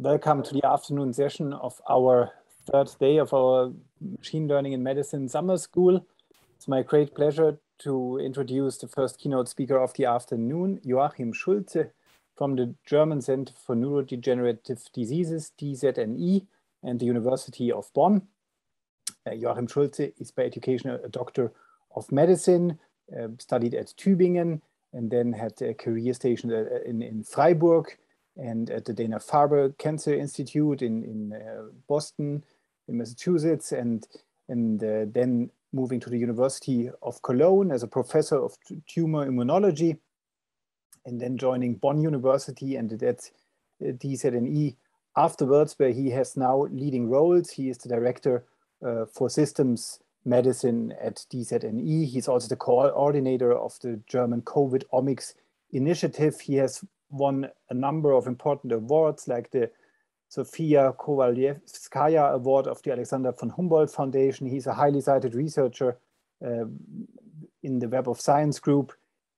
Welcome to the afternoon session of our third day of our Machine Learning in Medicine Summer School. It's my great pleasure to introduce the first keynote speaker of the afternoon, Joachim Schultze from the German Center for Neurodegenerative Diseases, DZNE, and the University of Bonn. Uh, Joachim Schultze is by education a doctor of medicine, uh, studied at Tübingen, and then had a career station uh, in, in Freiburg and at the Dana-Farber Cancer Institute in, in uh, Boston, in Massachusetts, and, and uh, then moving to the University of Cologne as a professor of tumor immunology, and then joining Bonn University and at DZNE afterwards, where he has now leading roles. He is the director uh, for systems medicine at DZNE. He's also the coordinator of the German COVID Omics initiative. He has won a number of important awards like the Sofia Kovalevskaya Award of the Alexander von Humboldt Foundation. He's a highly cited researcher uh, in the Web of Science group.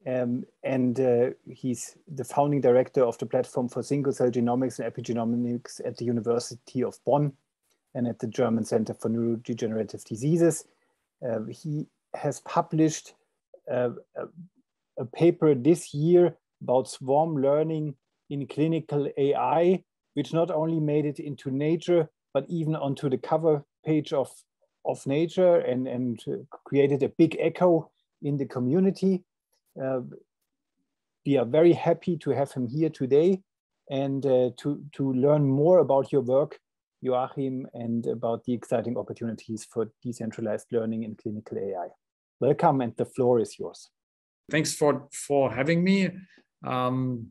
Um, and uh, he's the founding director of the platform for single cell genomics and epigenomics at the University of Bonn and at the German Center for Neurodegenerative Diseases. Uh, he has published uh, a, a, paper this year about swarm learning in clinical AI, which not only made it into Nature, but even onto the cover page of, of Nature and, and created a big echo in the community. Uh, we are very happy to have him here today and uh, to, to learn more about your work Joachim, and about the exciting opportunities for decentralized learning in clinical AI. Welcome, and the floor is yours. Thanks for, for having me. Um,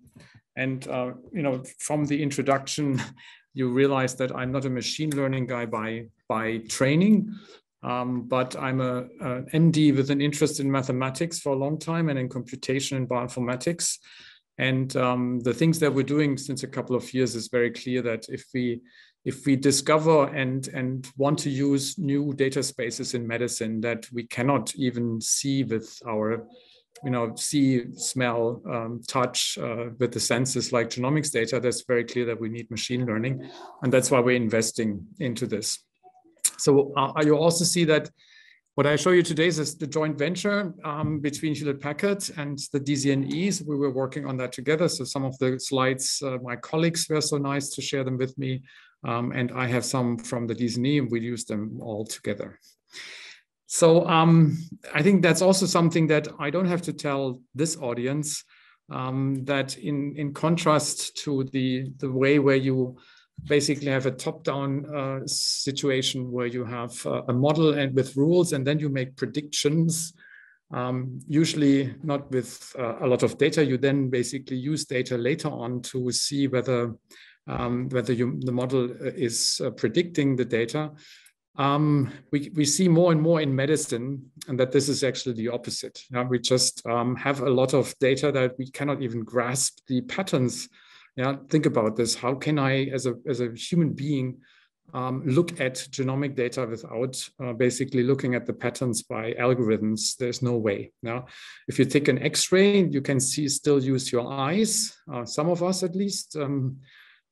and, uh, you know, from the introduction, you realize that I'm not a machine learning guy by, by training, um, but I'm a, a, MD with an interest in mathematics for a long time and in computation and bioinformatics. And um, the things that we're doing since a couple of years is very clear that if we if we discover and and want to use new data spaces in medicine that we cannot even see with our you know see smell um, touch uh, with the senses like genomics data that's very clear that we need machine learning and that's why we're investing into this so uh, you also see that what I show you today is the joint venture um, between Hewlett Packard and the DZNEs. We were working on that together. So some of the slides, uh, my colleagues were so nice to share them with me. Um, and I have some from the DZNE and we use them all together. So um, I think that's also something that I don't have to tell this audience um, that in, in contrast to the, the way where you basically have a top-down uh, situation where you have uh, a model and with rules and then you make predictions um, usually not with uh, a lot of data you then basically use data later on to see whether um, whether you, the model is uh, predicting the data. Um, we, we see more and more in medicine, and that this is actually the opposite. Yeah, we just um, have a lot of data that we cannot even grasp the patterns. Yeah, think about this. How can I, as a as a human being, um, look at genomic data without uh, basically looking at the patterns by algorithms. There's no way. Now, if you take an X-ray, you can see still use your eyes. Uh, some of us, at least, um,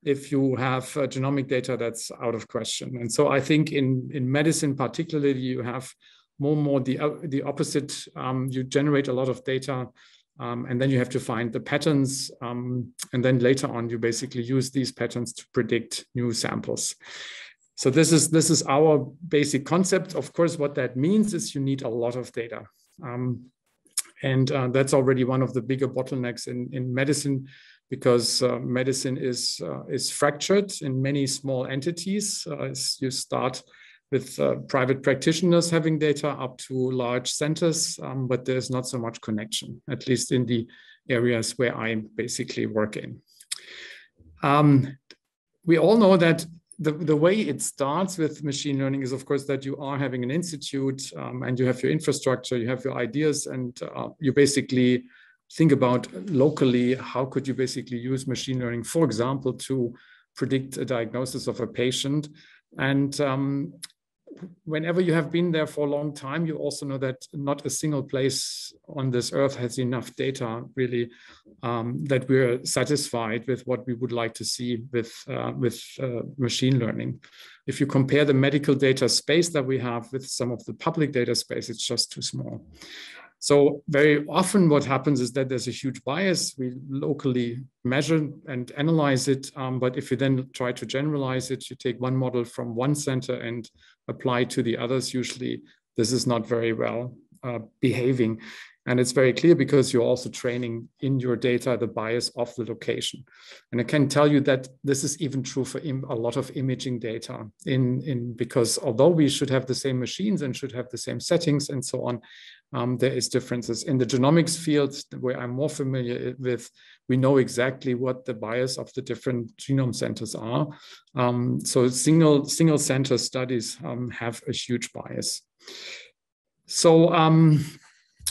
if you have uh, genomic data that's out of question. And so I think in, in medicine, particularly, you have more and more the, uh, the opposite. Um, you generate a lot of data um, and then you have to find the patterns. Um, and then later on, you basically use these patterns to predict new samples. So this is, this is our basic concept. Of course, what that means is you need a lot of data. Um, and uh, that's already one of the bigger bottlenecks in, in medicine because uh, medicine is uh, is fractured in many small entities. Uh, you start with uh, private practitioners having data up to large centers, um, but there's not so much connection, at least in the areas where I basically work in. Um, we all know that the, the way it starts with machine learning is, of course, that you are having an institute um, and you have your infrastructure, you have your ideas, and uh, you basically think about locally how could you basically use machine learning, for example, to predict a diagnosis of a patient. And um, whenever you have been there for a long time, you also know that not a single place on this earth has enough data really um, that we're satisfied with what we would like to see with, uh, with uh, machine learning. If you compare the medical data space that we have with some of the public data space, it's just too small. So very often what happens is that there's a huge bias. We locally measure and analyze it. Um, but if you then try to generalize it, you take one model from one center and apply to the others. Usually this is not very well uh, behaving. And it's very clear because you're also training in your data the bias of the location. And I can tell you that this is even true for a lot of imaging data in, in because although we should have the same machines and should have the same settings and so on, um, there is differences. In the genomics field, where I'm more familiar with, we know exactly what the bias of the different genome centers are. Um, so single, single center studies um, have a huge bias. So um,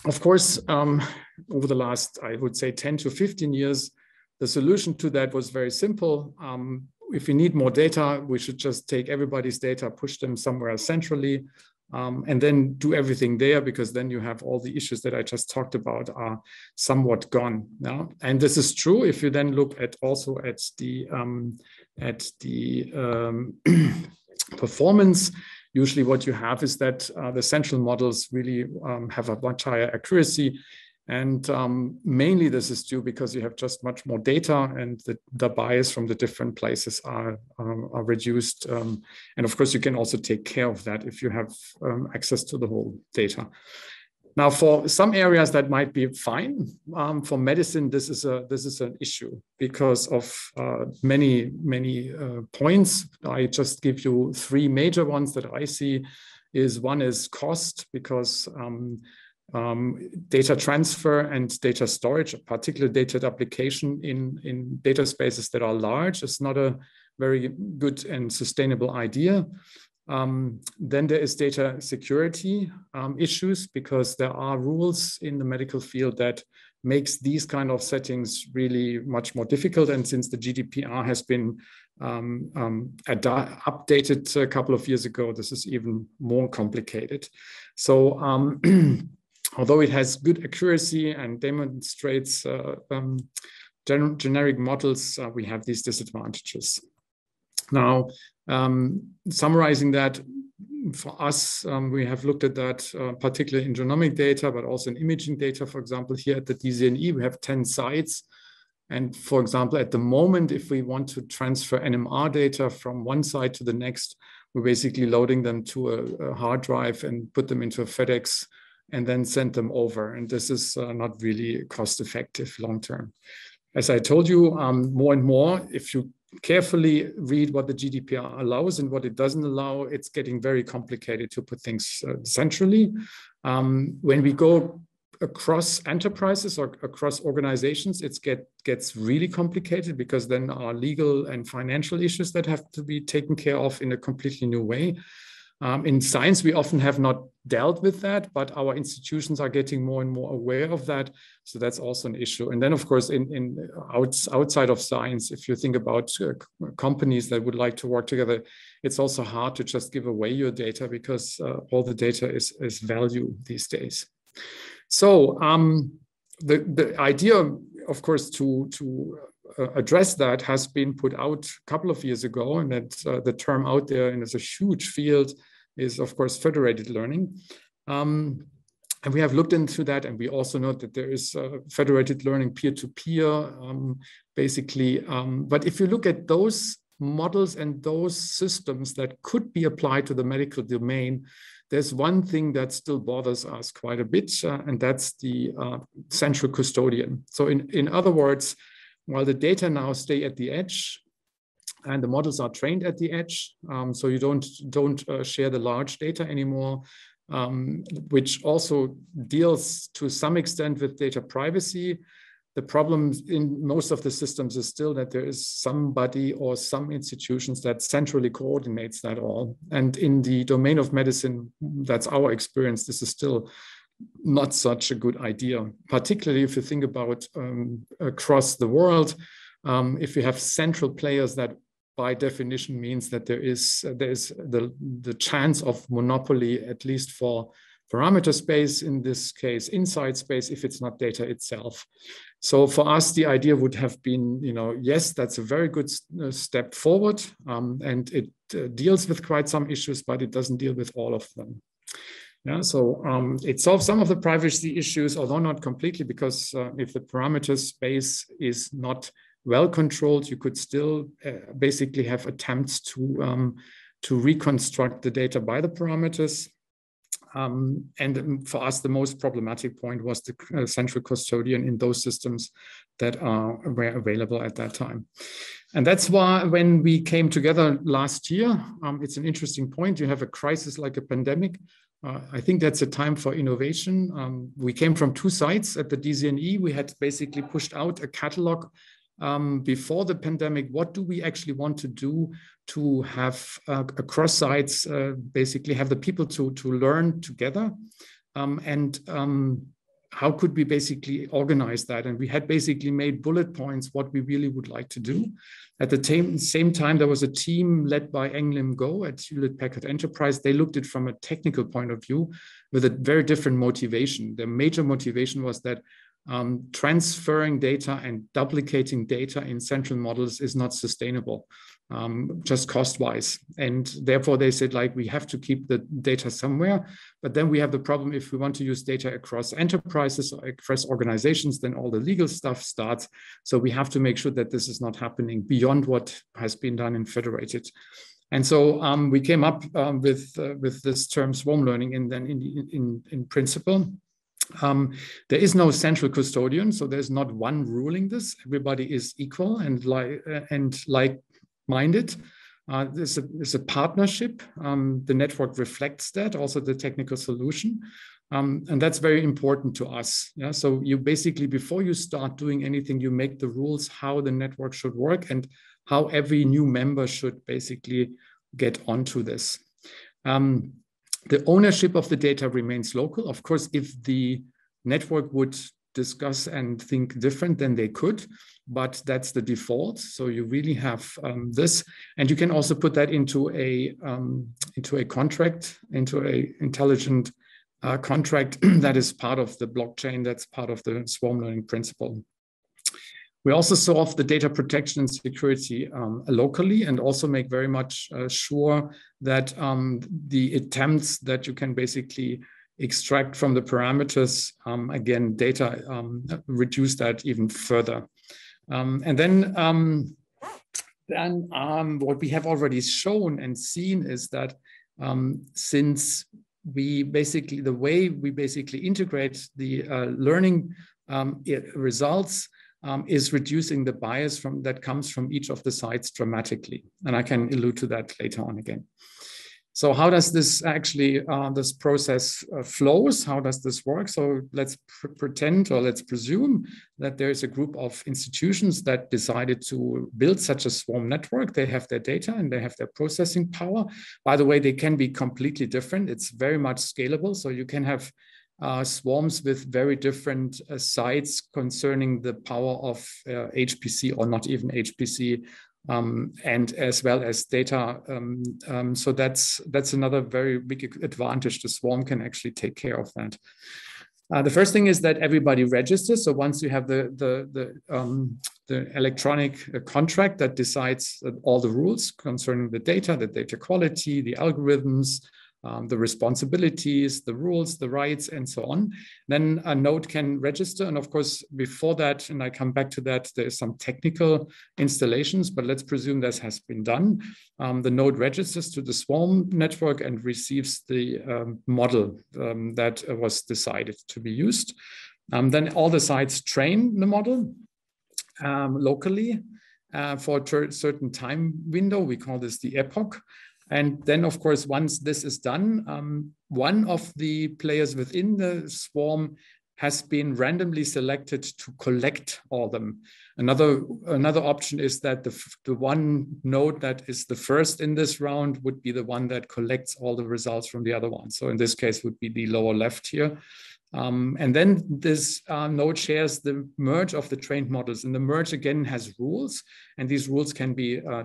of course, um, over the last, I would say 10 to 15 years, the solution to that was very simple. Um, if we need more data, we should just take everybody's data, push them somewhere centrally, um, and then do everything there because then you have all the issues that I just talked about are somewhat gone. Now, and this is true if you then look at also at the um, at the um, performance usually what you have is that uh, the central models really um, have a much higher accuracy. And um, mainly this is due because you have just much more data and the, the bias from the different places are, um, are reduced. Um, and of course, you can also take care of that if you have um, access to the whole data. Now, for some areas that might be fine. Um, for medicine, this is a this is an issue because of uh, many many uh, points. I just give you three major ones that I see. Is one is cost because um, data transfer and data storage, particularly data application in in data spaces that are large, is not a very good and sustainable idea. Um, then there is data security um, issues because there are rules in the medical field that makes these kind of settings really much more difficult. And since the GDPR has been um, um updated a couple of years ago, this is even more complicated. So um, although it has good accuracy and demonstrates uh, um, gen generic models, uh, we have these disadvantages. Now, um, summarizing that, for us, um, we have looked at that uh, particularly in genomic data, but also in imaging data. For example, here at the DZNE, we have 10 sites. And for example, at the moment, if we want to transfer NMR data from one site to the next, we're basically loading them to a, a hard drive and put them into a FedEx and then send them over. And this is uh, not really cost effective long term. As I told you, um, more and more, if you carefully read what the GDPR allows and what it doesn't allow, it's getting very complicated to put things uh, centrally. Um, when we go across enterprises or across organizations, it get, gets really complicated because then are legal and financial issues that have to be taken care of in a completely new way. Um, in science, we often have not dealt with that, but our institutions are getting more and more aware of that. So that's also an issue. And then, of course, in, in outside of science, if you think about uh, companies that would like to work together, it's also hard to just give away your data because uh, all the data is, is value these days. So um, the, the idea, of course, to, to uh, address that has been put out a couple of years ago, and that uh, the term out there and it's a huge field is of course federated learning. Um, and we have looked into that, and we also know that there is uh, federated learning peer-to-peer, -peer, um, basically. Um, but if you look at those models and those systems that could be applied to the medical domain, there's one thing that still bothers us quite a bit, uh, and that's the uh, central custodian. So in, in other words, while the data now stay at the edge and the models are trained at the edge, um, so you don't, don't uh, share the large data anymore, um, which also deals to some extent with data privacy. The problem in most of the systems is still that there is somebody or some institutions that centrally coordinates that all. And in the domain of medicine, that's our experience. This is still not such a good idea, particularly if you think about um, across the world. Um, if you have central players that by definition means that there is there is the the chance of monopoly at least for parameter space in this case inside space if it's not data itself. So for us the idea would have been you know yes that's a very good uh, step forward um, and it uh, deals with quite some issues but it doesn't deal with all of them. Yeah, so um, it solves some of the privacy issues, although not completely, because uh, if the parameter space is not well controlled, you could still uh, basically have attempts to um, to reconstruct the data by the parameters. Um, and for us, the most problematic point was the uh, central custodian in those systems that are, were available at that time. And that's why when we came together last year, um, it's an interesting point. You have a crisis like a pandemic. Uh, I think that's a time for innovation. Um, we came from two sites at the DZNE. We had basically pushed out a catalog um, before the pandemic, what do we actually want to do to have uh, across sites uh, basically have the people to, to learn together? Um, and um, how could we basically organize that? And we had basically made bullet points what we really would like to do. At the same, time, there was a team led by Eng Lim Goh at Hewlett Packard Enterprise. They looked at it from a technical point of view with a very different motivation. The major motivation was that um, transferring data and duplicating data in central models is not sustainable, um, just cost-wise. And therefore, they said, like, we have to keep the data somewhere. But then we have the problem if we want to use data across enterprises or across organizations, then all the legal stuff starts. So we have to make sure that this is not happening beyond what has been done in federated. And so um, we came up um, with uh, with this term swarm learning in then in, in in principle. Um, there is no central custodian, so there's not one ruling this. Everybody is equal and like uh, and like-minded. Uh, there's, a, a partnership. Um, the network reflects that, also the technical solution. Um, and that's very important to us. Yeah? So you basically, before you start doing anything, you make the rules how the network should work and how every new member should basically get onto this. Um, the ownership of the data remains local. Of course, if the network would discuss and think different, then they could, but that's the default. So you really have um, this, and you can also put that into a um, into a contract, into a intelligent uh, contract that is part of the blockchain. That's part of the swarm learning principle. We also solve the data protection and security um, locally and also make very much uh, sure that um, the attempts that you can basically extract from the parameters, um, again, data, um, reduce that even further. Um, and then, um, then what we have already shown and seen is that since we basically, the way we basically integrate the uh, learning results um, is reducing the bias from that comes from each of the sites dramatically. And I can allude to that later on again. So how does this actually, uh, this process uh, flows? How does this work? So let's pr pretend or let's presume that there is a group of institutions that decided to build such a swarm network. They have their data and they have their processing power. By the way, they can be completely different. It's very much scalable. So you can have uh, swarms with very different uh, sites concerning the power of uh, HPC or not even HPC, um, and as well as data. Um, um, so that's that's another very big advantage. The swarm can actually take care of that. Uh, the first thing is that everybody registers. So once you have the the the, um, the electronic uh, contract that decides all the rules concerning the data, the data quality, the algorithms, um, the responsibilities, the rules, the rights, and so on. Then a node can register. And of course, before that, and I come back to that, there's some technical installations, but let's presume this has been done. Um, the node registers to the Swarm network and receives the um, model um, that was decided to be used. Um, then all the sites train the model um, locally uh, for a certain time window. We call this the epoch. And then, of course, once this is done, um, one of the players within the swarm has been randomly selected to collect all them. Another, another option is that the, the one node that is the first in this round would be the one that collects all the results from the other one. So in this case would be the lower left here. Um, and then this uh, node shares the merge of the trained models. And the merge again has rules, and these rules can be uh,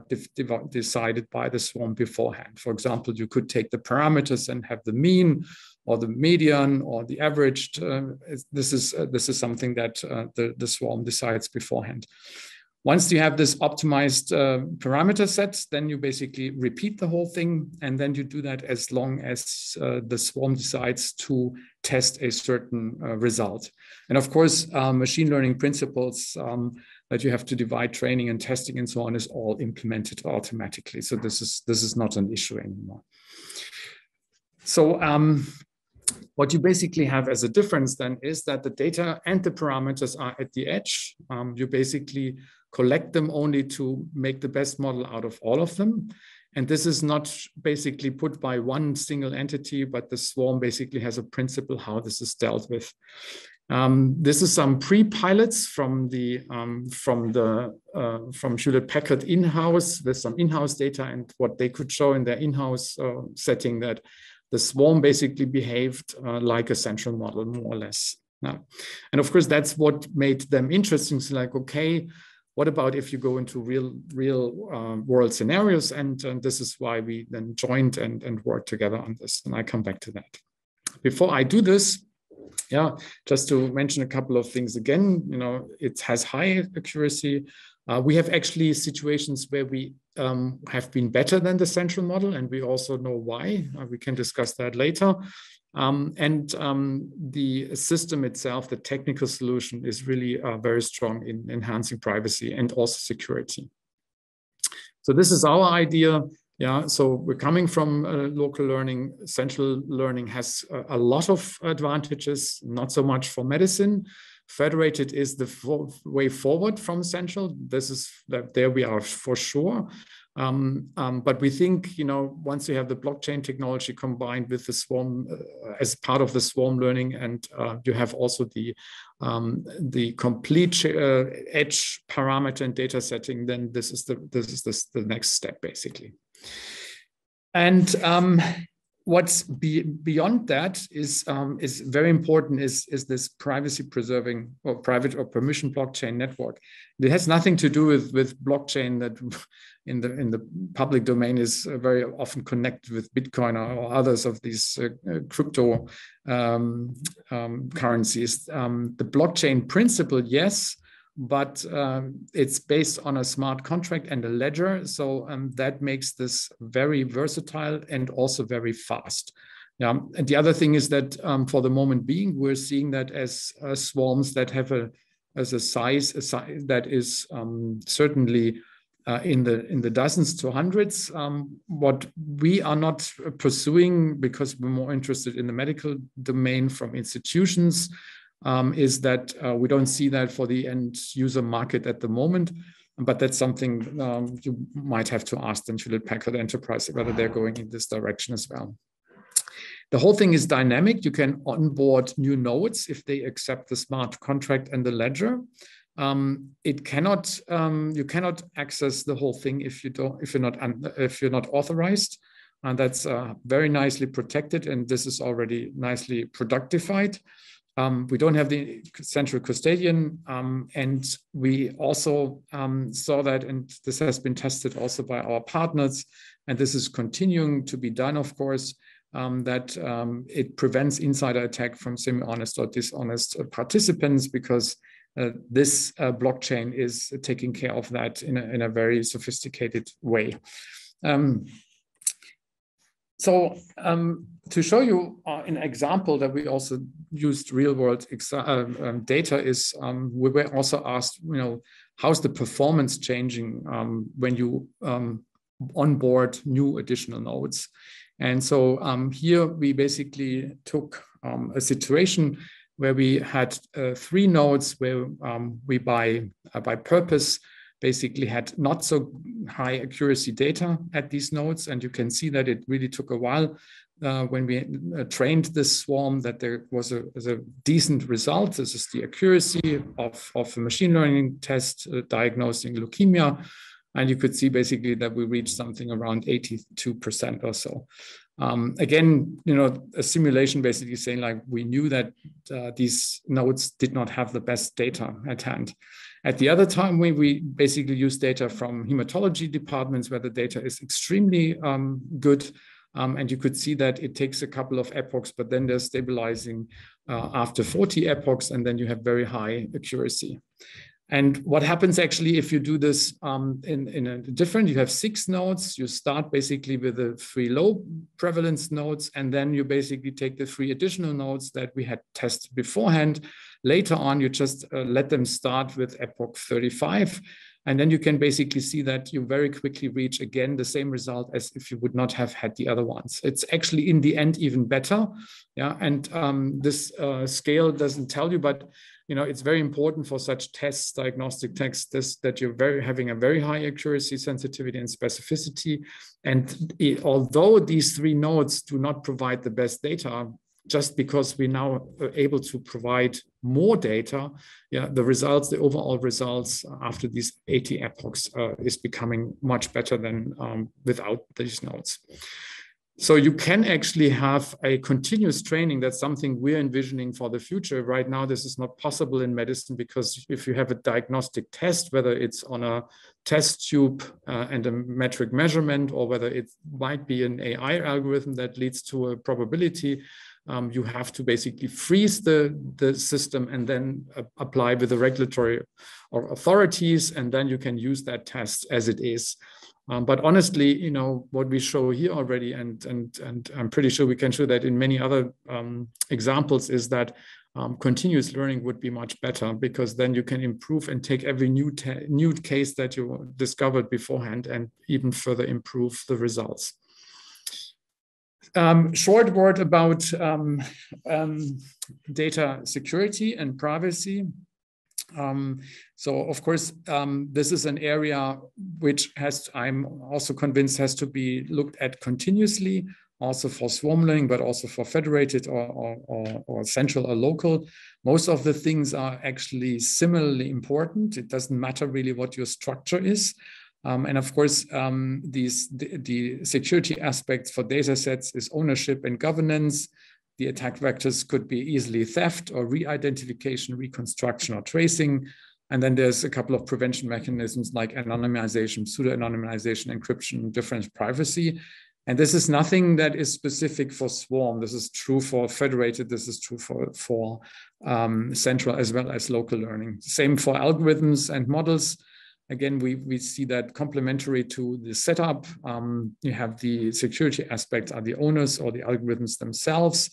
decided by the swarm beforehand. For example, you could take the parameters and have the mean or the median or the averaged. Uh, this, is, uh, this is something that uh, the, the swarm decides beforehand. Once you have this optimized uh, parameter set, then you basically repeat the whole thing. And then you do that as long as uh, the swarm decides to test a certain uh, result. And of course, uh, machine learning principles um, that you have to divide training and testing and so on is all implemented automatically. So this is, this is not an issue anymore. So um, what you basically have as a difference then is that the data and the parameters are at the edge. Um, you basically collect them only to make the best model out of all of them. And this is not basically put by one single entity, but the swarm basically has a principle how this is dealt with. Um, this is some pre-pilots from the um, from the uh, from Hewlett Packard in-house with some in-house data and what they could show in their in-house uh, setting that the swarm basically behaved uh, like a central model more or less. Yeah. And of course, that's what made them interesting. So like, okay, what about if you go into real, real uh, world scenarios? And, and this is why we then joined and, and worked together on this. And I come back to that. Before I do this, yeah, just to mention a couple of things again, you know, it has high accuracy. Uh, we have actually situations where we um, have been better than the central model, and we also know why. Uh, we can discuss that later. Um, and um, the system itself, the technical solution, is really uh, very strong in enhancing privacy and also security. So this is our idea. Yeah, so we're coming from uh, local learning. Central learning has a, a, lot of advantages, not so much for medicine. Federated is the way forward from central. This is that there we are for sure. Um, um, but we think, you know, once you have the blockchain technology combined with the swarm uh, as part of the swarm learning, and uh, you have also the um, the complete uh, edge parameter and data setting, then this is the this is the, the next step basically. And um, what's be, beyond that is um, is very important is is this privacy preserving or private or permission blockchain network. It has nothing to do with with blockchain that in the in the public domain is very often connected with Bitcoin or, or others of these uh, uh crypto um, um, currencies. Um, the blockchain principle, yes, but um, it's based on a smart contract and a ledger. So um, that makes this very versatile and also very fast. Yeah. And the other thing is that um, for the moment being, we're seeing that as uh, swarms that have a as a size, a size that is um, certainly uh, in the in the dozens to hundreds. Um, what we are not pursuing because we're more interested in the medical domain from institutions um, is that uh, we don't see that for the end user market at the moment. But that's something um, you might have to ask them Hewlett Packard the Enterprise whether they're going in this direction as well. The whole thing is dynamic. You can onboard new nodes if they accept the smart contract and the ledger. Um, it cannot um, you cannot access the whole thing if you don't if you're not if you're not authorized and that's uh, very nicely protected and this is already nicely productified um, we don't have the central custodian, um, and we also um, saw that, and this has been tested also by our partners, and this is continuing to be done, of course, um, that um, it prevents insider attack from semi-honest or dishonest participants because uh, this uh, blockchain is taking care of that in a, in a very sophisticated way. Um, so um, to show you uh, an example that we also used real world uh, um, data is um, we were also asked, you know, how's the performance changing um, when you um, onboard new additional nodes? And so here we basically took a situation where we had uh, three nodes where we by, uh, by purpose basically had not so high accuracy data at these nodes. And you can see that it really took a while uh, when we uh, trained this swarm that there was a, was a, decent result. This is the accuracy of, of a machine learning test uh, diagnosing leukemia. And you could see basically that we reached something around 82% or so. Um, again, you know, a simulation basically saying like we knew that uh, these nodes did not have the best data at hand. At the other time, we, we basically use data from hematology departments where the data is extremely um, good. Um, and you could see that it takes a couple of epochs, but then they're stabilizing uh, after 40 epochs, and then you have very high accuracy. And what happens actually if you do this um, in, in a different, you have six nodes, you start basically with the three low prevalence nodes, and then you basically take the three additional nodes that we had tested beforehand. Later on, you just uh, let them start with epoch 35. And then you can basically see that you very quickly reach again the same result as if you would not have had the other ones. It's actually in the end even better. Yeah, and um, this uh, scale doesn't tell you, but you know, it's very important for such tests, diagnostic tests, this, that you're very having a very high accuracy, sensitivity, and specificity. And it, although these three nodes do not provide the best data, just because we now are able to provide more data, yeah, the results, the overall results after these 80 epochs uh, is becoming much better than um, without these nodes. So you can actually have a continuous training. That's something we're envisioning for the future. Right now, this is not possible in medicine because if you have a diagnostic test, whether it's on a test tube uh, and a metric measurement, or whether it might be an AI algorithm that leads to a probability, um, you have to basically freeze the, the system and then uh, apply with the regulatory authorities, and then you can use that test as it is. Um, but honestly, you know, what we show here already, and and and I'm pretty sure we can show that in many other um, examples, is that um, continuous learning would be much better because then you can improve and take every new new case that you discovered beforehand and even further improve the results. Um, short word about um, um, data security and privacy. Um, so of course, um, this is an area which has, I'm also convinced has to be looked at continuously, also for swarm learning, but also for federated or, or, or, or central or local. Most of the things are actually similarly important. It doesn't matter really what your structure is. Um, and of course, um, these the, the, security aspects for data sets is ownership and governance, the attack vectors could be easily theft or re-identification, reconstruction, or tracing. And then there's a couple of prevention mechanisms like anonymization, pseudo-anonymization, encryption, difference privacy. And this is nothing that is specific for Swarm. This is true for federated. This is true for, for um, central as well as local learning. Same for algorithms and models. Again, we, we see that complementary to the setup. Um, you have the security aspects are the owners or the algorithms themselves.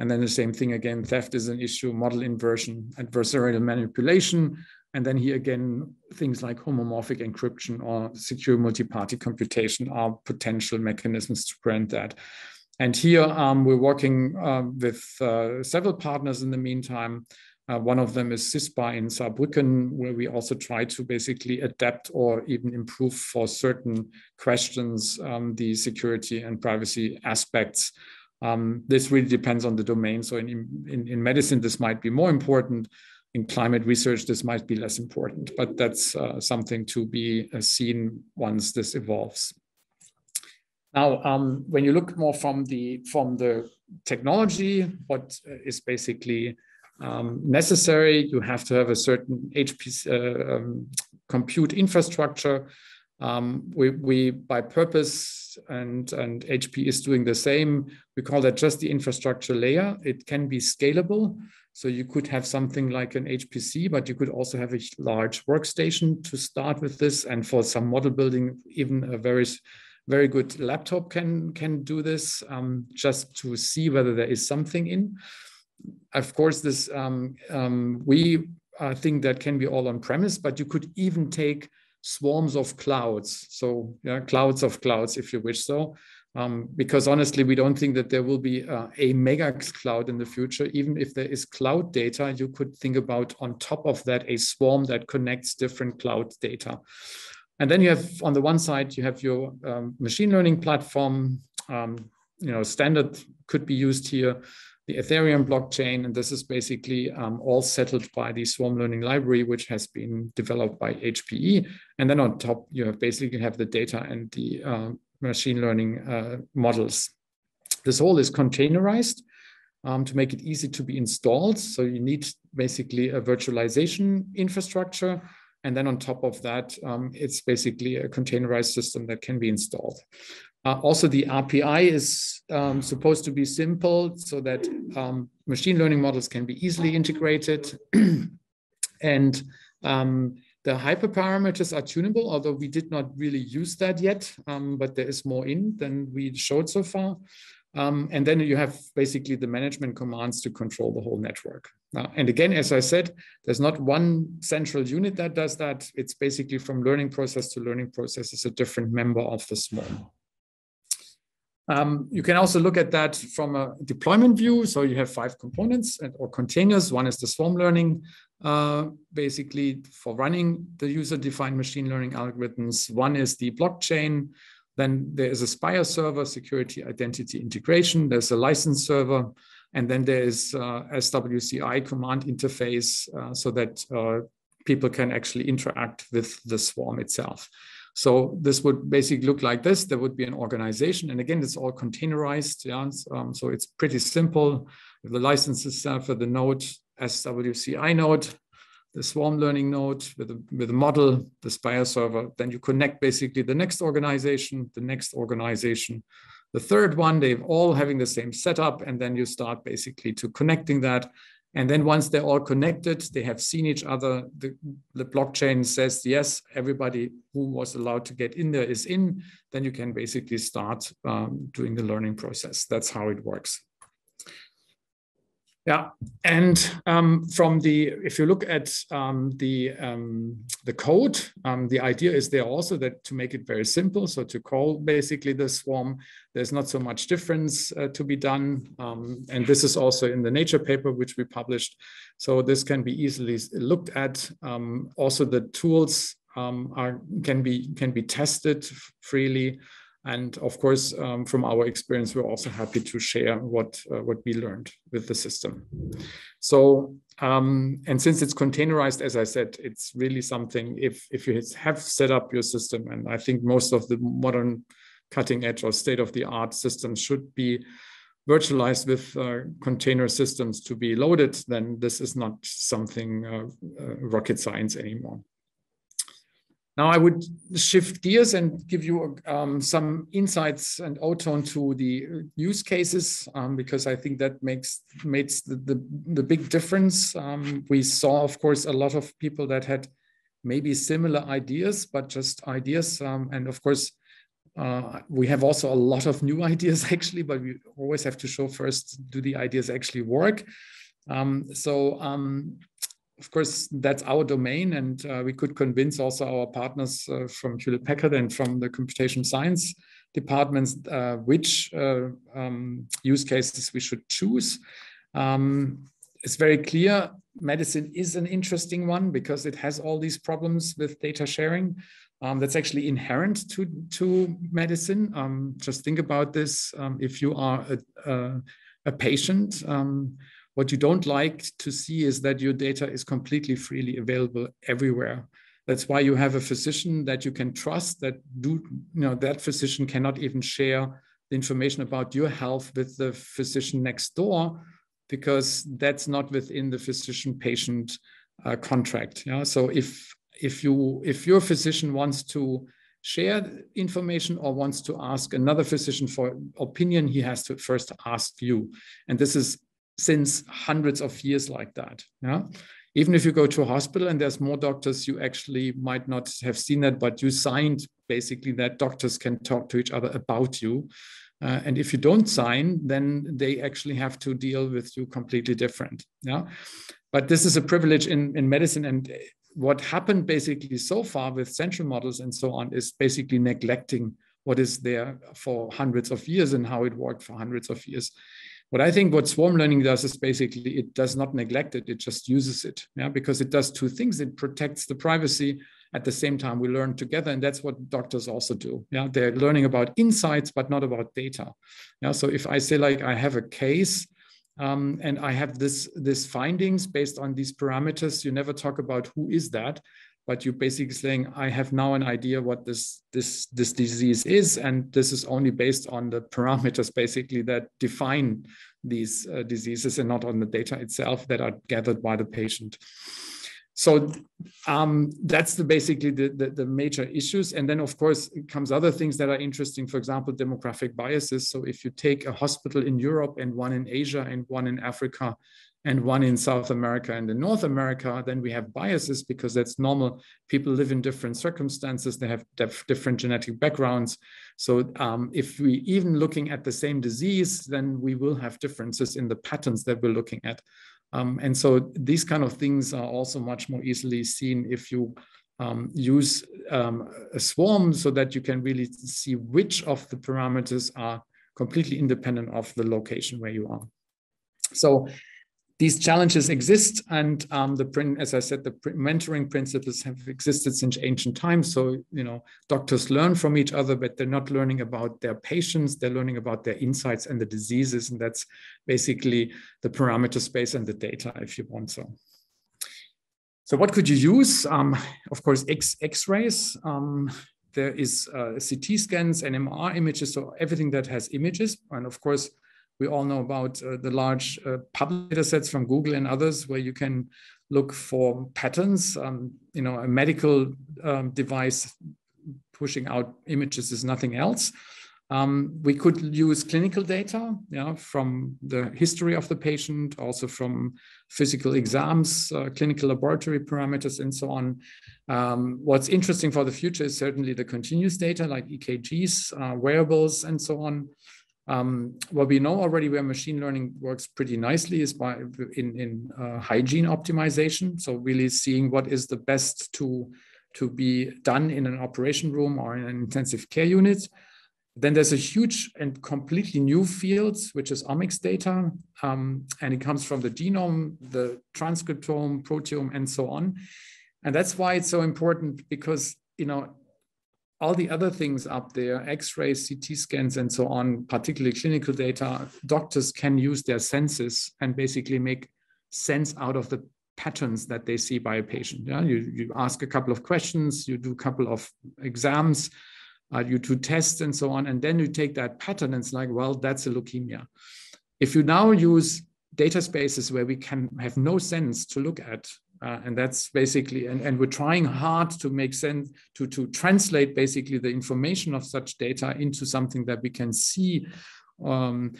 And then the same thing again, theft is an issue, model inversion, adversarial manipulation. And then here again, things like homomorphic encryption or secure multi-party computation are potential mechanisms to prevent that. And here um, we're working uh, with uh, several partners in the meantime uh, one of them is CISPA in Saarbrücken, where we also try to basically adapt or even improve for certain questions um, the security and privacy aspects. Um, this really depends on the domain. So in, in, in, medicine, this might be more important. In climate research, this might be less important, but that's uh, something to be uh, seen once this evolves. Now, um, when you look more from the from the technology, what is basically um, necessary. You have to have a certain HPC uh, um, compute infrastructure. Um, we, we, by purpose, and, and HP is doing the same, we call that just the infrastructure layer. It can be scalable. So you could have something like an HPC, but you could also have a large workstation to start with this. And for some model building, even a very, very good laptop can, can do this um, just to see whether there is something in of course, this um, um, we uh, think that can be all on premise, but you could even take swarms of clouds. So yeah, clouds of clouds, if you wish so. Um, because honestly, we don't think that there will be uh, a mega cloud in the future. Even if there is cloud data, you could think about on top of that a swarm that connects different cloud data. And then you have on the one side, you have your um, machine learning platform. Um, you know, standard could be used here the Ethereum blockchain. And this is basically um, all settled by the Swarm Learning Library, which has been developed by HPE. And then on top, you have basically have the data and the uh, machine learning uh, models. This whole is containerized um, to make it easy to be installed. So you need basically a virtualization infrastructure. And then on top of that, um, it's basically a containerized system that can be installed. Uh, also, the API is um, supposed to be simple so that um, machine learning models can be easily integrated. and um, the hyperparameters are tunable, although we did not really use that yet, um, but there is more in than we showed so far. Um, and then you have basically the management commands to control the whole network. Uh, and again, as I said, there's not one central unit that does that. It's basically from learning process to learning process is a different member of the swarm. Um, you can also look at that from a deployment view. So you have five components and, or containers. One is the swarm learning, uh, basically for running the user-defined machine learning algorithms. One is the blockchain. Then there is a Spire server, security identity integration. There's a license server. And then there is uh, SWCI command interface uh, so that uh, people can actually interact with the swarm itself. So this would basically look like this. There would be an organization. And again, it's all containerized. Yeah? Um, so it's pretty simple. The license licenses for the node, SWCI node, the swarm learning node with a, with a model, the Spire server. Then you connect basically the next organization, the next organization, the third one, they're all having the same setup. And then you start basically to connecting that. And then once they're all connected, they have seen each other. The, the blockchain says, yes, everybody who was allowed to get in there is in. Then you can basically start um, doing the learning process. That's how it works. Yeah, and um, from the if you look at um, the um, the code, um, the idea is there also that to make it very simple. So to call basically the swarm, there's not so much difference uh, to be done, um, and this is also in the Nature paper which we published. So this can be easily looked at. Um, also, the tools are can be can be tested freely. And of course, um, from our experience, we're also happy to share what, uh, what we learned with the system. So, um, and since it's containerized, as I said, it's really something, if, if you have set up your system, and I think most of the modern cutting edge or state of the art systems should be virtualized with uh, container systems to be loaded, then this is not something uh, uh rocket science anymore. Now I would shift gears and give you um, some insights and outone to the use cases um, because I think that makes makes the, the, the big difference. Um, we saw, of course, a lot of people that had maybe similar ideas, but just ideas. Um, and of course, uh, we have also a lot of new ideas actually, but we always have to show first, do the ideas actually work? Um, so um, of course, that's our domain, and uh, we could convince also our partners uh, from Hewlett Packard and from the computation science departments uh, which uh, um, use cases we should choose. Um, it's very clear medicine is an interesting one because it has all these problems with data sharing. Um, that's actually inherent to, to medicine. Um, just think about this. Um, if you are a, a, a patient, um, what you don't like to see is that your data is completely freely available everywhere. That's why you have a physician that you can trust that do, you know, that physician cannot even share the information about your health with the physician next door because that's not within the physician patient uh, contract. Yeah. So if if you if your physician wants to share information or wants to ask another physician for opinion, he has to first ask you. And this is since hundreds of years like that. Yeah. Even if you go to a hospital and there's more doctors, you actually might not have seen that, but you signed basically that doctors can talk to each other about you. Uh, and if you don't sign, then they actually have to deal with you completely different. Yeah. But this is a privilege in, in medicine. And what happened basically so far with central models and so on is basically neglecting what is there for hundreds of years and how it worked for hundreds of years. What I think what swarm learning does is basically it does not neglect it, it just uses it. Yeah, because it does two things. It protects the privacy. At the same time, we learn together, and that's what doctors also do. Yeah, they're learning about insights, but not about data. Yeah, so if I say like I have a case um, and I have this this findings based on these parameters, you never talk about who is that, but you're basically saying, I have now an idea what this this this disease is, and this is only based on the parameters basically that define these uh, diseases and not on the data itself that are gathered by the patient. So um, that's the basically the, the, the major issues, and then of course comes other things that are interesting. For example, demographic biases. So if you take a hospital in Europe and one in Asia and one in Africa, and one in South America and in North America, then we have biases because that's normal. People live in different circumstances, they have different genetic backgrounds. So um, if we even looking at the same disease, then we will have differences in the patterns that we're looking at. Um, and so these kind of things are also much more easily seen if you um, use um, a swarm so that you can really see which of the parameters are completely independent of the location where you are. So these challenges exist, and um, the as I said, the mentoring principles have existed since ancient times. So you know, doctors learn from each other, but they're not learning about their patients. They're learning about their insights and the diseases, and that's basically the parameter space and the data, if you want so. So what could you use? Um, of course, X X-rays. Um, there is uh, CT scans and MR images, so everything that has images, and of course we all know about uh, the large uh, public data sets from Google and others where you can look for patterns. Um, you know, a medical um, device pushing out images is nothing else. Um, we could use clinical data yeah, from the history of the patient, also from physical exams, uh, clinical laboratory parameters, and so on. Um, what's interesting for the future is certainly the continuous data like EKGs, uh, wearables, and so on. Um, what we know already where machine learning works pretty nicely is by in, in uh, hygiene optimization. So really seeing what is the best to, to be done in an operation room or in an intensive care unit. Then there's a huge and completely new field, which is omics data. Um, and it comes from the genome, the transcriptome, proteome, and so on. And that's why it's so important because, you know, all the other things up there, x-rays, CT scans, and so on, particularly clinical data, doctors can use their senses and basically make sense out of the patterns that they see by a patient. Yeah? You, you ask a couple of questions, you do a couple of exams, uh, you do tests and so on, and then you take that pattern and it's like, well, that's a leukemia. If you now use data spaces where we can have no sense to look at uh, and that's basically, and, and we're trying hard to make sense, to, to translate basically the information of such data into something that we can see. Um,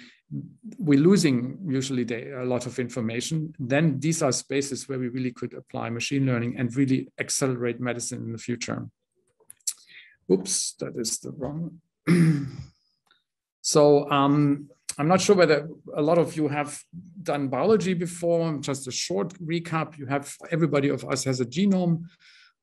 we're losing usually a lot of information. Then these are spaces where we really could apply machine learning and really accelerate medicine in the future. Oops, that is the wrong. so um, I'm not sure whether a lot of you have done biology before. Just a short recap. You have everybody of us has a genome.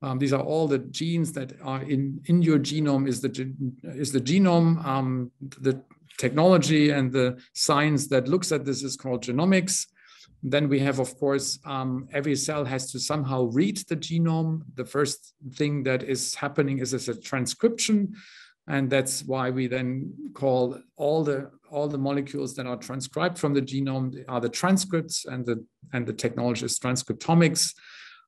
Um, these are all the genes that are in, in your genome is the, is the genome. Um, the technology and the science that looks at this is called genomics. Then we have, of course, um, every cell has to somehow read the genome. The first thing that is happening is as a transcription and that's why we then call all the all the molecules that are transcribed from the genome are the transcripts and the and the technology is transcriptomics.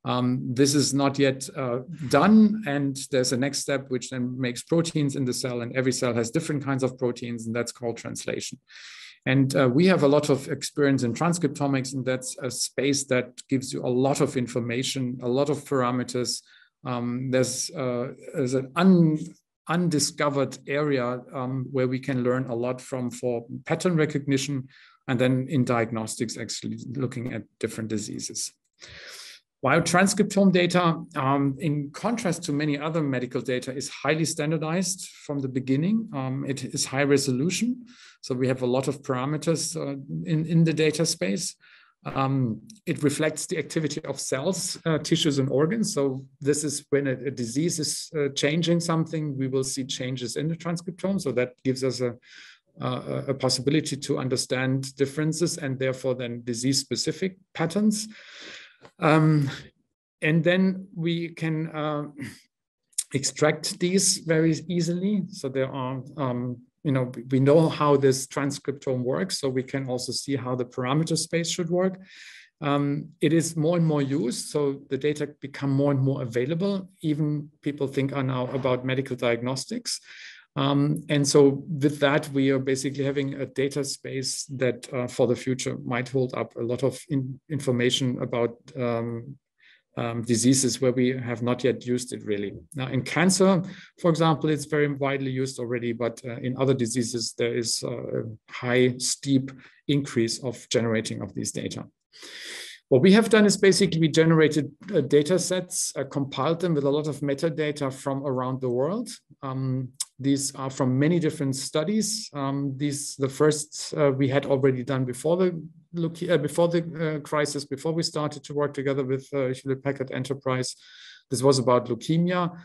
Um, this is not yet uh, done and there's a next step which then makes proteins in the cell and every cell has different kinds of proteins and that's called translation. And uh, we have a lot of experience in transcriptomics and that's a space that gives you a lot of information a lot of parameters. Um, there's, uh, there's an un, undiscovered area um, where we can learn a lot from for pattern recognition and then in diagnostics actually looking at different diseases. While transcriptome data, um, in contrast to many other medical data, is highly standardized from the beginning. Um, it is high resolution. So we have a lot of parameters uh, in, in the data space. Um, it reflects the activity of cells, uh, tissues, and organs. So this is when a, a disease is uh, changing something, we will see changes in the transcriptome. So that gives us a, a, a possibility to understand differences and therefore then disease-specific patterns. Um, and then we can uh, extract these very easily. So there are um, you know, we know how this transcriptome works, so we can also see how the parameter space should work. Um, it is more and more used, so the data become more and more available. Even people think are now about medical diagnostics. Um, and so with that, we are basically having a data space that uh, for the future might hold up a lot of in information about um, um, diseases where we have not yet used it really. Now in cancer, for example, it's very widely used already, but uh, in other diseases, there is a high, steep increase of generating of these data. What we have done is basically we generated uh, data sets, uh, compiled them with a lot of metadata from around the world. Um, these are from many different studies. Um, these the first uh, we had already done before the uh, before the uh, crisis, before we started to work together with uh, Hewlett Packard Enterprise. This was about leukemia.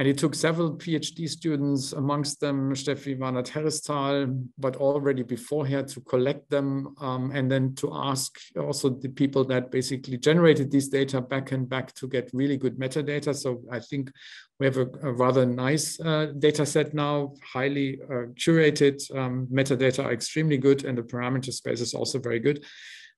And he took several PhD students, amongst them Steffi Warnat-Herresthal, but already before beforehand to collect them um, and then to ask also the people that basically generated these data back and back to get really good metadata. So I think we have a, a rather nice uh, data set now, highly uh, curated. Um, metadata are extremely good and the parameter space is also very good.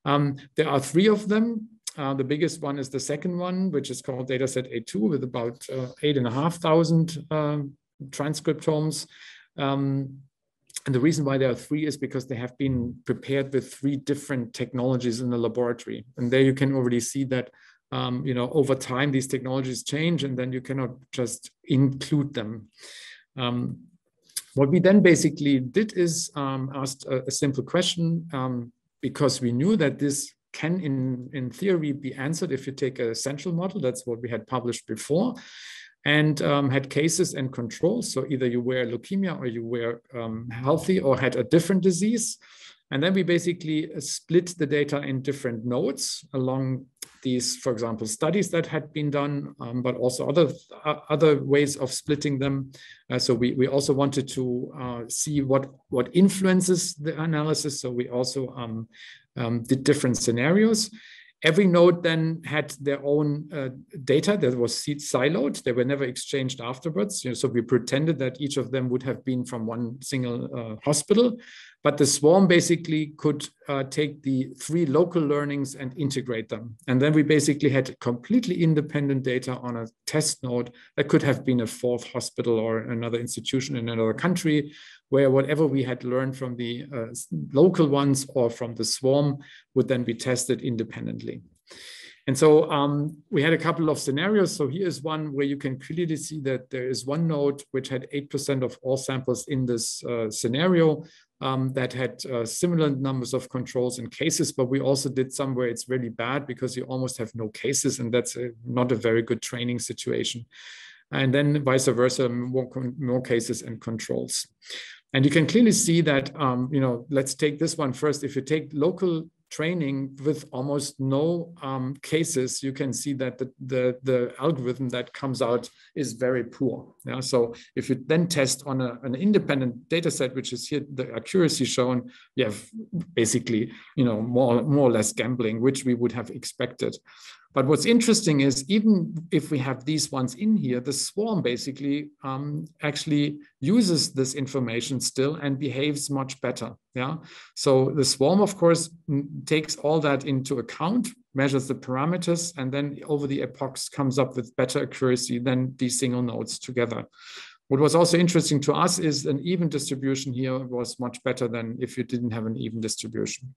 Um, there are three of them uh, the biggest one is the second one, which is called dataset A2 with about uh, eight and a half thousand um, transcriptomes. Um, and the reason why there are three is because they have been prepared with three different technologies in the laboratory. And there you can already see that, um, you know, over time, these technologies change and then you cannot just include them. Um, what we then basically did is um, asked a, a, simple question um, because we knew that this can in, in theory be answered if you take a central model. That's what we had published before and um, had cases and controls. So either you were leukemia or you were um, healthy or had a different disease. And then we basically uh, split the data in different nodes along these, for example, studies that had been done, um, but also other uh, other ways of splitting them. Uh, so we, we also wanted to uh, see what what influences the analysis. So we also um, did different scenarios. Every node then had their own uh, data that was siloed. They were never exchanged afterwards. You know, so we pretended that each of them would have been from one single uh, hospital. But the swarm basically could uh, take the three local learnings and integrate them. And then we basically had completely independent data on a test node that could have been a fourth hospital or another institution in another country, where whatever we had learned from the uh, local ones or from the swarm would then be tested independently. And so um, we had a couple of scenarios. So here's one where you can clearly see that there is one node which had 8% of all samples in this uh, scenario um, that had uh, similar numbers of controls and cases, but we also did some where it's really bad because you almost have no cases and that's a, not a very good training situation. And then vice versa, more, more cases and controls. And you can clearly see that, um, you know, let's take this one first. If you take local training with almost no um, cases, you can see that the, the, the, algorithm that comes out is very poor. Yeah? So if you then test on a, an independent data set, which is here the accuracy shown, you have basically you know, more, more or less gambling, which we would have expected. But what's interesting is even if we have these ones in here, the swarm basically um, actually uses this information still and behaves much better. Yeah. So the swarm, of course, takes all that into account, measures the parameters, and then over the epochs comes up with better accuracy than these single nodes together. What was also interesting to us is an even distribution here was much better than if you didn't have an even distribution.